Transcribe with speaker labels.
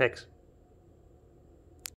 Speaker 1: picks.